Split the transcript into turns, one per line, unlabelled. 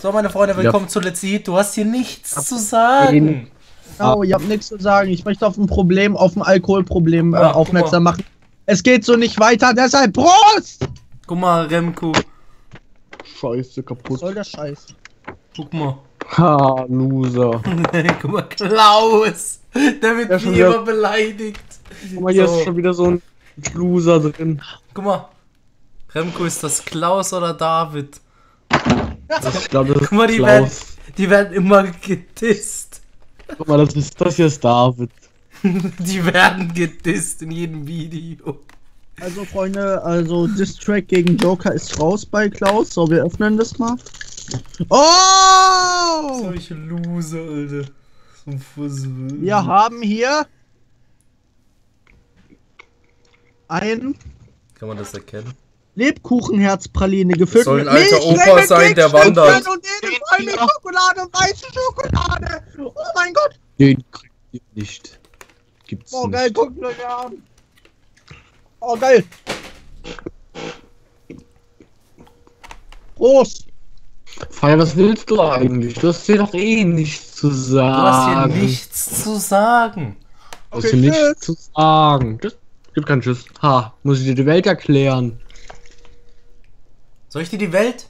So, meine Freunde, willkommen zu Let's Eat. Du hast hier nichts zu sagen.
Genau, ich habe nichts zu sagen. Ich möchte auf ein Problem, auf ein Alkoholproblem äh,
Ah, guck
aufmerksam machen. Es geht so nicht weiter, deshalb Prost!
Guck mal, Remco.
Scheiße,
Was
kaputt.
soll der Scheiß?
Guck mal.
Ha, Loser.
Guck mal, Klaus. Der wird
Ja, schon
wie
wieder-
immer beleidigt.
Guck mal, hier
So.
ist schon wieder so ein Loser drin.
Guck mal. Remco, ist das Klaus oder David?
Ich glaube, das
Guck mal, die werden, die werden immer gedisst.
Guck mal, das, ist, das hier ist David.
Die werden gedisst in jedem Video.
Also, Freunde, also Distrack gegen Joker ist raus bei Klaus. So, wir öffnen das mal. Oh!
Solche Loser, Alter. So ein Fussel.
Wir haben hier ein
Kann man das erkennen?
Lebkuchenherzpraline gefüllt
soll ein
mit
alter
Milch,
Opa sein, der wandert.
Und Edelfeine-Schokolade und weiße Schokolade. Oh mein Gott.
Den kriegt ihr nicht. Gibt's
Oh
nicht.
geil, guckt euch an. Oh geil. Prost.
Feier, was willst du eigentlich? Du hast hier doch eh nichts zu
Du hast
sagen.
hier nichts zu sagen.
Du hast
Okay,
hier nichts zu sagen. Das gibt keinen Tschüss. Ha, muss ich dir die Welt erklären.
Soll ich dir die Welt